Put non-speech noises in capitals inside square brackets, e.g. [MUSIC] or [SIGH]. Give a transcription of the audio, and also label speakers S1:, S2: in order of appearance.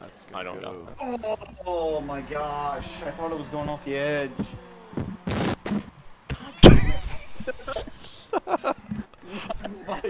S1: That's
S2: good.
S1: I
S2: don't know.
S3: Oh, oh, my gosh. I thought it was going off the edge. [LAUGHS] [LAUGHS] my,